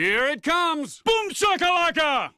Here it comes! Boom shakalaka!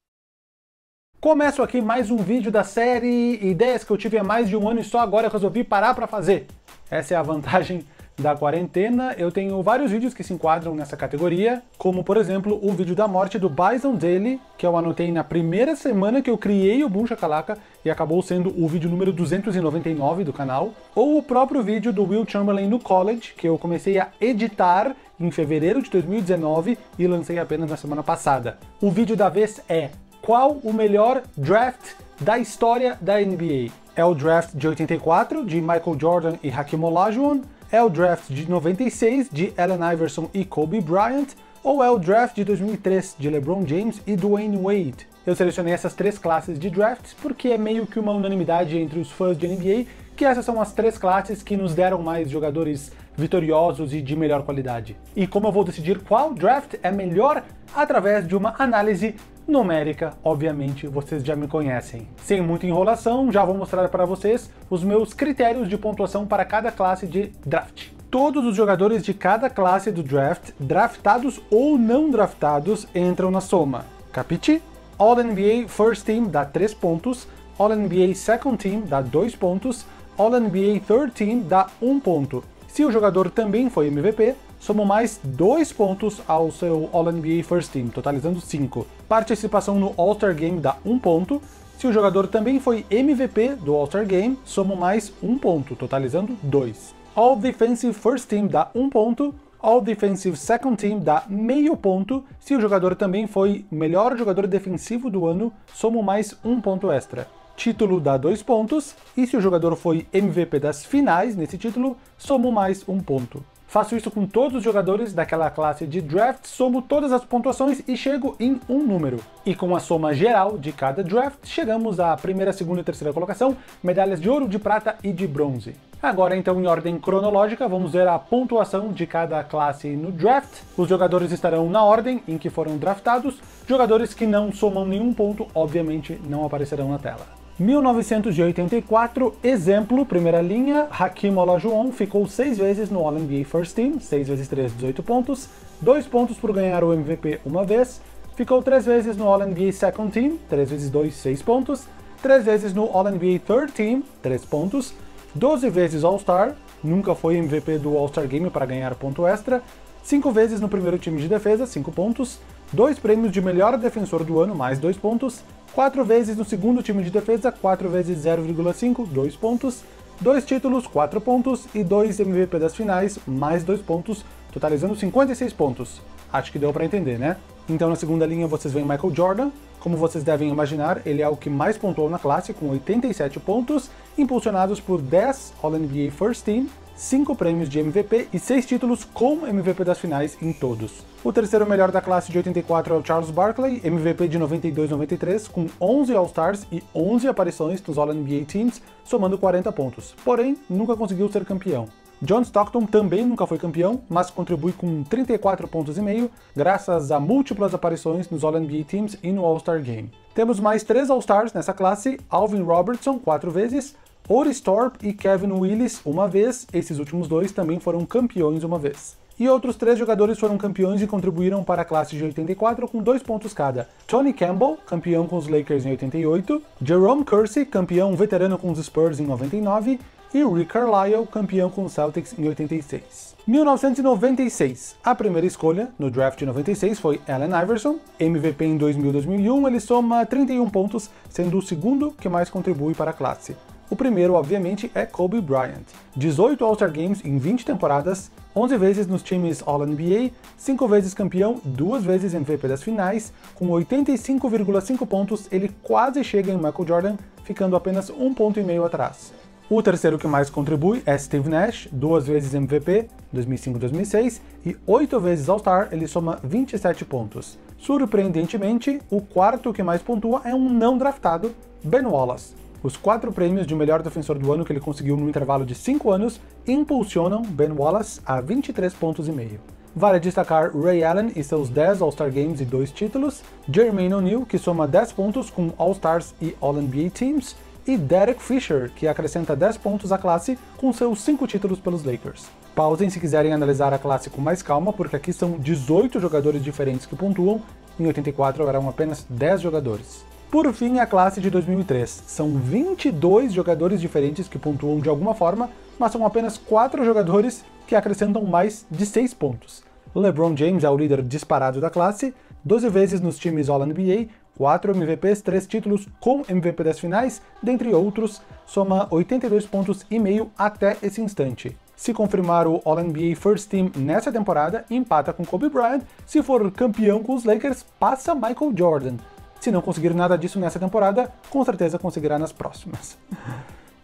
Começo aqui mais um vídeo da série Ideias que eu tive há mais de um ano e só agora resolvi parar para fazer. Essa é a vantagem da quarentena. Eu tenho vários vídeos que se enquadram nessa categoria, como por exemplo o vídeo da morte do Bison Daily, que eu anotei na primeira semana que eu criei o Boom Shakalaka e acabou sendo o vídeo número 299 do canal, ou o próprio vídeo do Will Chamberlain no college, que eu comecei a editar em fevereiro de 2019 e lancei apenas na semana passada. O vídeo da vez é qual o melhor draft da história da NBA? É o draft de 84 de Michael Jordan e Hakeem Olajuwon? É o draft de 96 de Allen Iverson e Kobe Bryant? Ou é o draft de 2003 de LeBron James e Dwayne Wade? Eu selecionei essas três classes de drafts porque é meio que uma unanimidade entre os fãs de NBA que essas são as três classes que nos deram mais jogadores vitoriosos e de melhor qualidade. E como eu vou decidir qual draft é melhor através de uma análise numérica, obviamente vocês já me conhecem. Sem muita enrolação, já vou mostrar para vocês os meus critérios de pontuação para cada classe de draft. Todos os jogadores de cada classe do draft, draftados ou não draftados, entram na soma. Capite? All NBA First Team dá 3 pontos, All NBA Second Team dá 2 pontos, All NBA Third Team dá 1 ponto. Se o jogador também foi MVP, somam mais 2 pontos ao seu All-NBA First Team, totalizando 5. Participação no All-Star Game dá 1 ponto. Se o jogador também foi MVP do All-Star Game, somam mais 1 ponto, totalizando 2. All Defensive First Team dá 1 ponto. All Defensive Second Team dá meio ponto. Se o jogador também foi melhor jogador defensivo do ano, somam mais 1 ponto extra título dá dois pontos, e se o jogador foi MVP das finais nesse título, somo mais um ponto. Faço isso com todos os jogadores daquela classe de draft, somo todas as pontuações e chego em um número. E com a soma geral de cada draft, chegamos à primeira, segunda e terceira colocação, medalhas de ouro, de prata e de bronze. Agora, então, em ordem cronológica, vamos ver a pontuação de cada classe no draft. Os jogadores estarão na ordem em que foram draftados. Jogadores que não somam nenhum ponto, obviamente, não aparecerão na tela. 1984, exemplo, primeira linha, Hakim Olajuwon ficou seis vezes no All-NBA First Team, 6 vezes 3, 18 pontos, 2 pontos por ganhar o MVP uma vez, ficou três vezes no All-NBA Second Team, 3 vezes 2, 6 pontos, 3 vezes no All-NBA Third Team, 3 pontos, 12 vezes All-Star, nunca foi MVP do All-Star Game para ganhar ponto extra, 5 vezes no primeiro time de defesa, 5 pontos, 2 prêmios de melhor defensor do ano, mais 2 pontos, 4 vezes no segundo time de defesa, 4 vezes 0,5, 2 pontos, 2 títulos, 4 pontos e 2 MVP das finais, mais 2 pontos, totalizando 56 pontos. Acho que deu para entender, né? Então na segunda linha vocês veem Michael Jordan, como vocês devem imaginar, ele é o que mais pontuou na classe, com 87 pontos, impulsionados por 10 All-NBA First Team, 5 prêmios de MVP e 6 títulos com MVP das finais em todos. O terceiro melhor da classe de 84 é o Charles Barkley, MVP de 92-93, com 11 All-Stars e 11 aparições nos All-NBA Teams, somando 40 pontos. Porém, nunca conseguiu ser campeão. John Stockton também nunca foi campeão, mas contribui com 34 pontos e meio, graças a múltiplas aparições nos All-NBA Teams e no All-Star Game. Temos mais três All-Stars nessa classe, Alvin Robertson, quatro vezes, Oris Thorpe e Kevin Willis uma vez, esses últimos dois também foram campeões uma vez. E outros três jogadores foram campeões e contribuíram para a classe de 84 com dois pontos cada. Tony Campbell, campeão com os Lakers em 88, Jerome Kersey, campeão veterano com os Spurs em 99, e Rick Carlisle, campeão com os Celtics em 86. 1996. A primeira escolha no draft de 96 foi Allen Iverson, MVP em 2000-2001, ele soma 31 pontos, sendo o segundo que mais contribui para a classe. O primeiro, obviamente, é Kobe Bryant. 18 All-Star Games em 20 temporadas, 11 vezes nos times All-NBA, 5 vezes campeão, 2 vezes MVP das finais, com 85,5 pontos, ele quase chega em Michael Jordan, ficando apenas um ponto e meio atrás. O terceiro que mais contribui é Steve Nash, duas vezes MVP, 2005-2006, e oito vezes All-Star, ele soma 27 pontos. Surpreendentemente, o quarto que mais pontua é um não draftado, Ben Wallace. Os quatro prêmios de melhor defensor do ano que ele conseguiu no intervalo de 5 anos impulsionam Ben Wallace a 23 pontos e meio. Vale destacar Ray Allen e seus 10 All-Star Games e 2 títulos, Jermaine O'Neal, que soma 10 pontos com All-Stars e All-NBA Teams, e Derek Fisher, que acrescenta 10 pontos à classe com seus 5 títulos pelos Lakers. Pausem se quiserem analisar a classe com mais calma, porque aqui são 18 jogadores diferentes que pontuam, em 84 eram apenas 10 jogadores. Por fim, a classe de 2003. São 22 jogadores diferentes que pontuam de alguma forma, mas são apenas 4 jogadores que acrescentam mais de 6 pontos. LeBron James é o líder disparado da classe, 12 vezes nos times All-NBA, 4 MVPs, 3 títulos com MVP das finais, dentre outros, soma 82 pontos e meio até esse instante. Se confirmar o All-NBA First Team nessa temporada, empata com Kobe Bryant. Se for campeão com os Lakers, passa Michael Jordan. Se não conseguir nada disso nessa temporada, com certeza conseguirá nas próximas.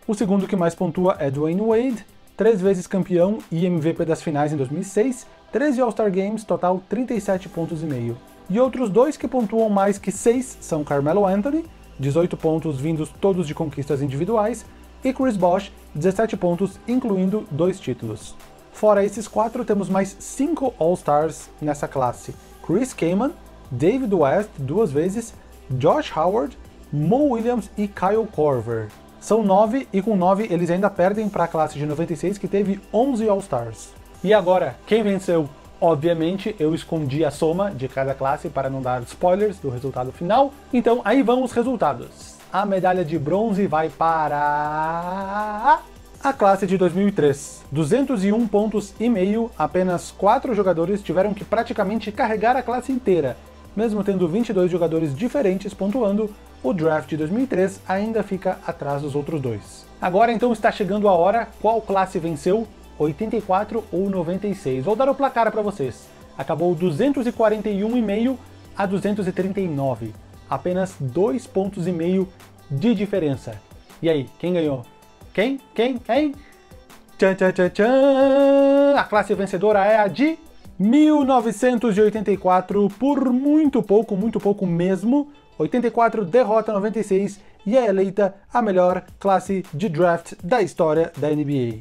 o segundo que mais pontua é Dwayne Wade, três vezes campeão e MVP das finais em 2006, 13 All-Star Games, total 37 pontos e meio. E outros dois que pontuam mais que 6 são Carmelo Anthony, 18 pontos vindos todos de conquistas individuais, e Chris Bosh, 17 pontos, incluindo dois títulos. Fora esses quatro, temos mais cinco All-Stars nessa classe. Chris Kaman, David West duas vezes, Josh Howard, Mo Williams e Kyle Korver. São nove e com nove eles ainda perdem para a classe de 96 que teve 11 All-Stars. E agora, quem venceu? Obviamente, eu escondi a soma de cada classe para não dar spoilers do resultado final. Então, aí vão os resultados a medalha de bronze vai para a classe de 2003. 201 pontos e meio, apenas 4 jogadores tiveram que praticamente carregar a classe inteira. Mesmo tendo 22 jogadores diferentes pontuando, o draft de 2003 ainda fica atrás dos outros dois. Agora então está chegando a hora, qual classe venceu? 84 ou 96? Vou dar o placar para vocês. Acabou 241,5 a 239 apenas dois pontos e meio de diferença. E aí, quem ganhou? Quem? Quem? Quem? Tchan, tchan, tchan, tchan. A classe vencedora é a de 1984, por muito pouco, muito pouco mesmo. 84 derrota 96 e é eleita a melhor classe de draft da história da NBA.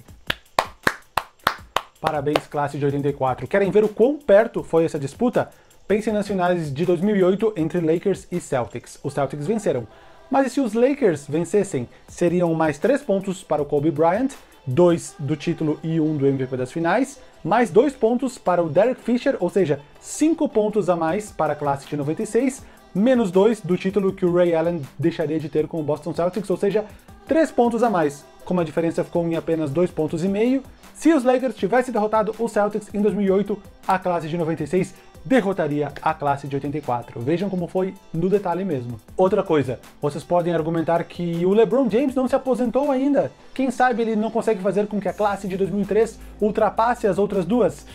Parabéns, classe de 84. Querem ver o quão perto foi essa disputa? Pensem nas finais de 2008 entre Lakers e Celtics. Os Celtics venceram. Mas e se os Lakers vencessem? Seriam mais 3 pontos para o Kobe Bryant, 2 do título e 1 do MVP das finais, mais 2 pontos para o Derek Fisher, ou seja, 5 pontos a mais para a classe de 96, menos 2 do título que o Ray Allen deixaria de ter com o Boston Celtics, ou seja, 3 pontos a mais. Como a diferença ficou em apenas 2 pontos e meio, se os Lakers tivessem derrotado os Celtics em 2008, a classe de 96 derrotaria a classe de 84. Vejam como foi no detalhe mesmo. Outra coisa, vocês podem argumentar que o LeBron James não se aposentou ainda. Quem sabe ele não consegue fazer com que a classe de 2003 ultrapasse as outras duas?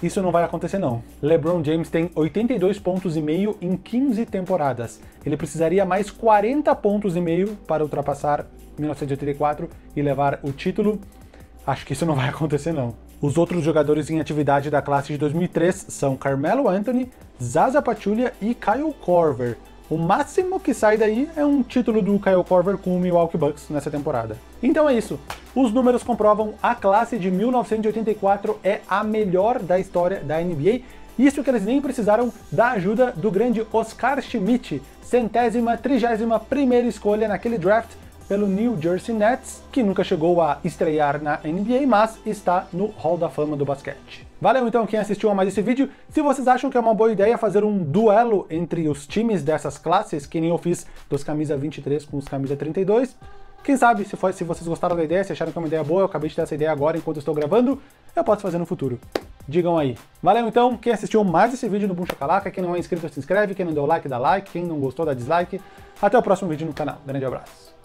Isso não vai acontecer não. LeBron James tem 82 pontos e meio em 15 temporadas. Ele precisaria mais 40 pontos e meio para ultrapassar 1984 e levar o título. Acho que isso não vai acontecer não. Os outros jogadores em atividade da classe de 2003 são Carmelo Anthony, Zaza Pachulia e Kyle Korver. O máximo que sai daí é um título do Kyle Korver com o Milwaukee Bucks nessa temporada. Então é isso. Os números comprovam a classe de 1984 é a melhor da história da NBA. Isso que eles nem precisaram da ajuda do grande Oscar Schmidt, centésima, trigésima primeira escolha naquele draft pelo New Jersey Nets, que nunca chegou a estrear na NBA, mas está no Hall da Fama do basquete. Valeu então quem assistiu a mais esse vídeo. Se vocês acham que é uma boa ideia fazer um duelo entre os times dessas classes, que nem eu fiz dos camisa 23 com os camisa 32, quem sabe, se, for, se vocês gostaram da ideia, se acharam que é uma ideia boa, eu acabei de dar essa ideia agora enquanto estou gravando, eu posso fazer no futuro. Digam aí. Valeu então, quem assistiu mais esse vídeo no Boom Chacalaca, quem não é inscrito se inscreve, quem não deu like dá like, quem não gostou dá dislike. Até o próximo vídeo no canal. Grande abraço.